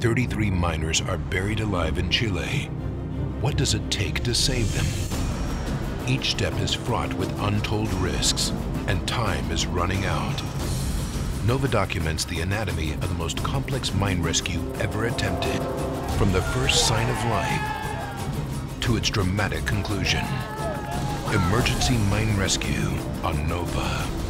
33 miners are buried alive in Chile. What does it take to save them? Each step is fraught with untold risks, and time is running out. NOVA documents the anatomy of the most complex mine rescue ever attempted, from the first sign of life to its dramatic conclusion. Emergency Mine Rescue on NOVA.